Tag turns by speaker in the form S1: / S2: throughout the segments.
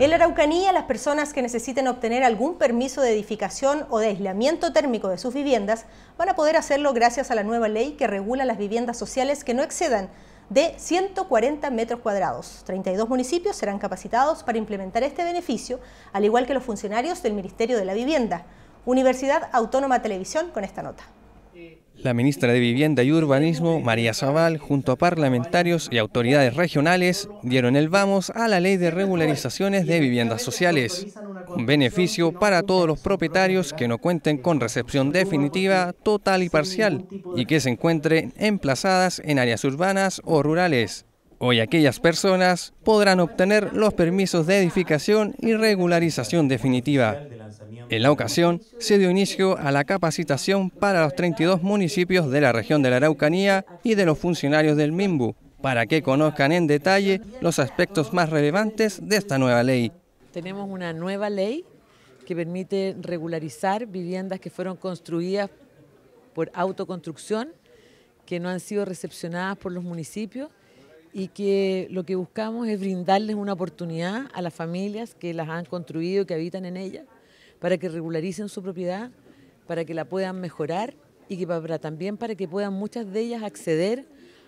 S1: En la Araucanía, las personas que necesiten obtener algún permiso de edificación o de aislamiento térmico de sus viviendas van a poder hacerlo gracias a la nueva ley que regula las viviendas sociales que no excedan de 140 metros cuadrados. 32 municipios serán capacitados para implementar este beneficio, al igual que los funcionarios del Ministerio de la Vivienda. Universidad Autónoma Televisión con esta nota.
S2: La ministra de Vivienda y Urbanismo, María Zaval, junto a parlamentarios y autoridades regionales, dieron el vamos a la ley de regularizaciones de viviendas sociales. Un beneficio para todos los propietarios que no cuenten con recepción definitiva, total y parcial, y que se encuentren emplazadas en áreas urbanas o rurales. Hoy aquellas personas podrán obtener los permisos de edificación y regularización definitiva. En la ocasión, se dio inicio a la capacitación para los 32 municipios de la región de la Araucanía y de los funcionarios del MIMBU, para que conozcan en detalle los aspectos más relevantes de esta nueva ley.
S3: Tenemos una nueva ley que permite regularizar viviendas que fueron construidas por autoconstrucción, que no han sido recepcionadas por los municipios y que lo que buscamos es brindarles una oportunidad a las familias que las han construido, que habitan en ellas, para que regularicen su propiedad, para que la puedan mejorar y que también para que puedan muchas de ellas acceder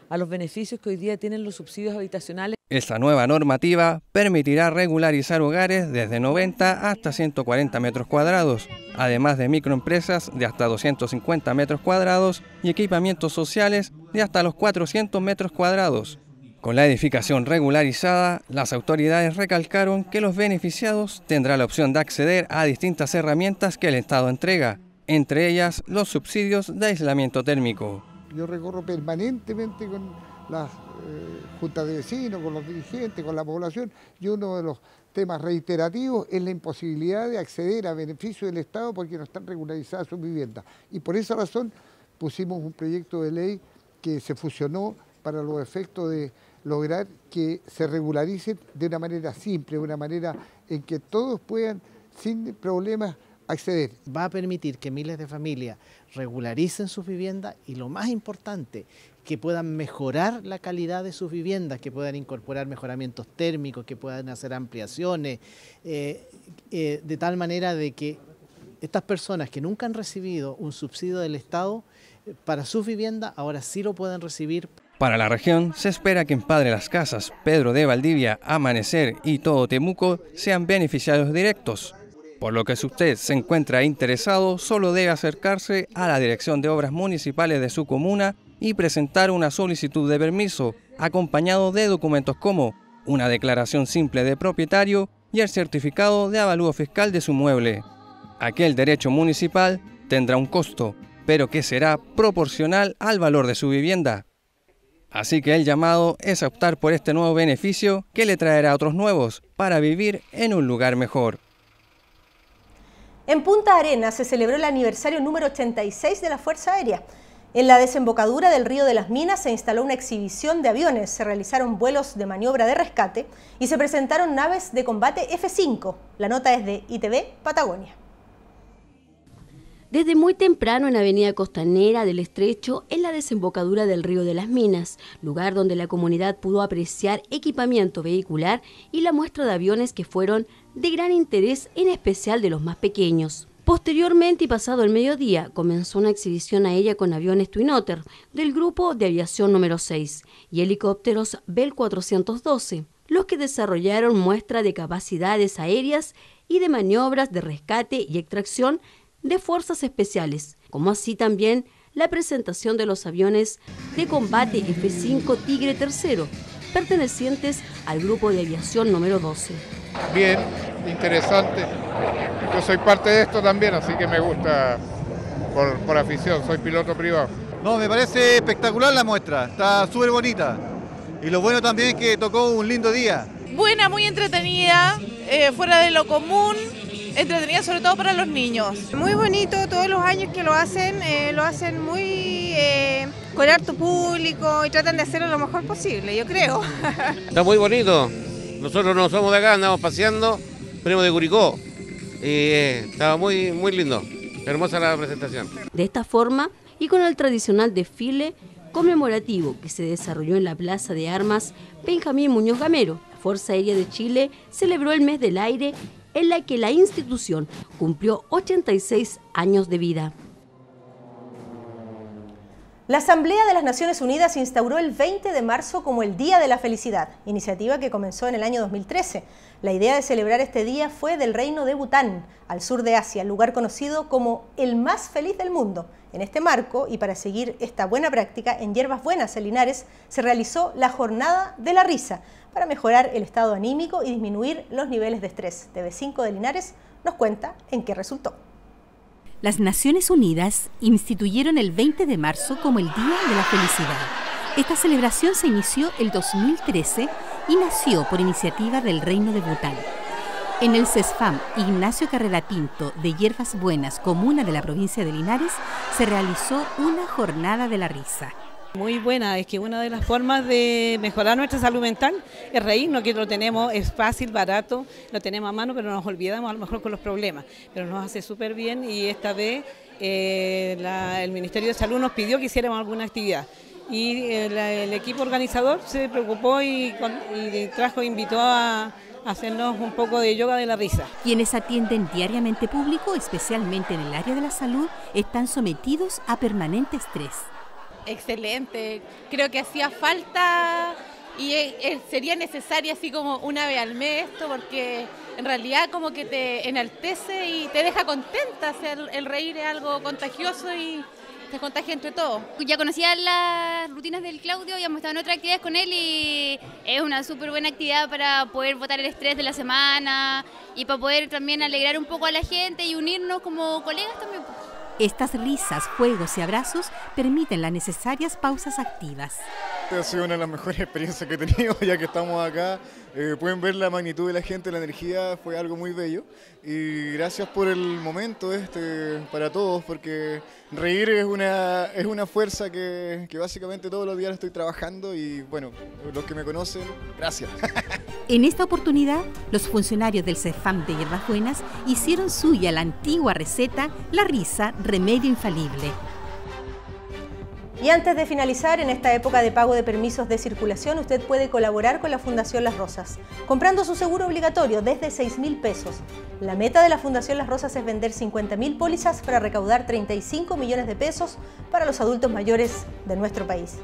S3: a los beneficios que hoy día tienen los subsidios habitacionales.
S2: Esta nueva normativa permitirá regularizar hogares desde 90 hasta 140 metros cuadrados, además de microempresas de hasta 250 metros cuadrados y equipamientos sociales de hasta los 400 metros cuadrados. Con la edificación regularizada, las autoridades recalcaron que los beneficiados tendrán la opción de acceder a distintas herramientas que el Estado entrega, entre ellas los subsidios de aislamiento térmico.
S4: Yo recorro permanentemente con las eh, juntas de vecinos, con los dirigentes, con la población, y uno de los temas reiterativos es la imposibilidad de acceder a beneficios del Estado porque no están regularizadas sus viviendas. Y por esa razón pusimos un proyecto de ley que se fusionó para los efectos de lograr que se regularicen de una manera simple, de una manera en que todos puedan sin problemas acceder.
S5: Va a permitir que miles de familias regularicen sus viviendas y lo más importante, que puedan mejorar la calidad de sus viviendas, que puedan incorporar mejoramientos térmicos, que puedan hacer ampliaciones, eh, eh, de tal manera de que estas personas que nunca han recibido un subsidio del Estado eh, para sus viviendas, ahora sí lo pueden recibir.
S2: Para la región, se espera que en Padre Las Casas, Pedro de Valdivia, Amanecer y todo Temuco sean beneficiarios directos. Por lo que si usted se encuentra interesado, solo debe acercarse a la Dirección de Obras Municipales de su comuna y presentar una solicitud de permiso, acompañado de documentos como una declaración simple de propietario y el certificado de avalúo fiscal de su mueble. Aquel derecho municipal tendrá un costo, pero que será proporcional al valor de su vivienda. Así que el llamado es optar por este nuevo beneficio que le traerá otros nuevos para vivir en un lugar mejor.
S1: En Punta Arenas se celebró el aniversario número 86 de la Fuerza Aérea. En la desembocadura del río de las Minas se instaló una exhibición de aviones, se realizaron vuelos de maniobra de rescate y se presentaron naves de combate F-5. La nota es de ITV Patagonia.
S6: Desde muy temprano en Avenida Costanera del Estrecho, en la desembocadura del río de las Minas, lugar donde la comunidad pudo apreciar equipamiento vehicular y la muestra de aviones que fueron de gran interés, en especial de los más pequeños. Posteriormente y pasado el mediodía, comenzó una exhibición aérea con aviones Twin Otter del Grupo de Aviación número 6 y helicópteros Bell 412, los que desarrollaron muestra de capacidades aéreas y de maniobras de rescate y extracción de fuerzas especiales, como así también la presentación de los aviones de combate F-5 Tigre III, pertenecientes al Grupo de Aviación número 12.
S7: Bien, interesante. Yo soy parte de esto también, así que me gusta por, por afición, soy piloto privado.
S8: No, me parece espectacular la muestra, está súper bonita. Y lo bueno también es que tocó un lindo día.
S9: Buena, muy entretenida, eh, fuera de lo común, entretenida sobre todo para los niños.
S10: Muy bonito, todos los años que lo hacen, eh, lo hacen muy eh, con harto público y tratan de hacerlo lo mejor posible, yo creo.
S11: Está muy bonito. Nosotros no somos de acá, andamos paseando, venimos de Curicó. Y eh, estaba muy, muy lindo. Hermosa la presentación.
S6: De esta forma, y con el tradicional desfile conmemorativo que se desarrolló en la Plaza de Armas Benjamín Muñoz Gamero, Fuerza Aérea de Chile celebró el mes del aire en la que la institución cumplió 86 años de vida.
S1: La Asamblea de las Naciones Unidas instauró el 20 de marzo como el Día de la Felicidad, iniciativa que comenzó en el año 2013. La idea de celebrar este día fue del reino de Bután, al sur de Asia, lugar conocido como el más feliz del mundo. En este marco, y para seguir esta buena práctica, en Hierbas Buenas, en Linares, se realizó la Jornada de la Risa, para mejorar el estado anímico y disminuir los niveles de estrés. TV5 de Linares nos cuenta en qué resultó.
S12: Las Naciones Unidas instituyeron el 20 de marzo como el Día de la Felicidad. Esta celebración se inició el 2013 y nació por iniciativa del Reino de Bután. En el CESFAM Ignacio Carrera Pinto de Hierbas Buenas, comuna de la provincia de Linares, se realizó una jornada de la risa.
S13: Muy buena, es que una de las formas de mejorar nuestra salud mental es reírnos, que lo tenemos, es fácil, barato, lo tenemos a mano, pero nos olvidamos a lo mejor con los problemas, pero nos hace súper bien y esta vez eh, el Ministerio de Salud nos pidió que hiciéramos alguna actividad. Y el, equipo organizador se preocupó y, y trajo, invitó a hacernos un poco de yoga de la risa.
S12: Quienes atienden diariamente público, especialmente en el área de la salud, están sometidos a permanente estrés
S14: excelente. Creo que hacía falta y sería necesaria así como una vez al mes esto porque en realidad como que te enaltece y te deja contenta. el, reír es algo contagioso y te contagia entre todos.
S15: Ya conocía las rutinas del Claudio, ya hemos estado en otras actividades con él y es una súper buena actividad para poder botar el estrés de la semana y para poder también alegrar un poco a la gente y unirnos como colegas también.
S12: Estas risas, juegos y abrazos permiten las necesarias pausas activas.
S16: Ha sido una de las mejores experiencias que he tenido, ya que estamos acá. Eh, pueden ver la magnitud de la gente, la energía, fue algo muy bello. Y gracias por el momento este para todos, porque reír es una, es una fuerza que, que básicamente todos los días estoy trabajando y bueno, los que me conocen, gracias.
S12: En esta oportunidad, los funcionarios del CEFAM de Hierbas Buenas hicieron suya la antigua receta, la risa, remedio infalible.
S1: Y antes de finalizar, en esta época de pago de permisos de circulación, usted puede colaborar con la Fundación Las Rosas, comprando su seguro obligatorio desde 6 mil pesos. La meta de la Fundación Las Rosas es vender 50 mil pólizas para recaudar 35 millones de pesos para los adultos mayores de nuestro país.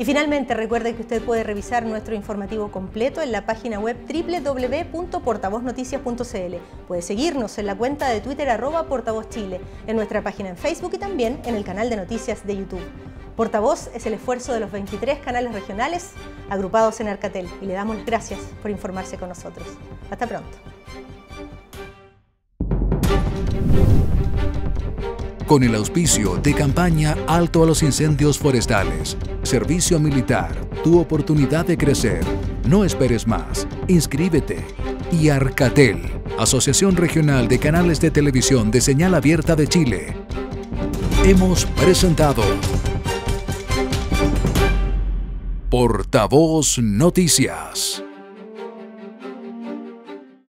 S1: Y finalmente recuerde que usted puede revisar nuestro informativo completo en la página web www.portavoznoticias.cl. Puede seguirnos en la cuenta de Twitter arroba portavozchile, en nuestra página en Facebook y también en el canal de noticias de YouTube. Portavoz es el esfuerzo de los 23 canales regionales agrupados en Arcatel y le damos las gracias por informarse con nosotros. Hasta pronto.
S17: Con el auspicio de campaña Alto a los Incendios Forestales Servicio Militar, tu oportunidad de crecer. No esperes más. Inscríbete. Y Arcatel, Asociación Regional de Canales de Televisión de Señal Abierta de Chile. Hemos presentado Portavoz Noticias.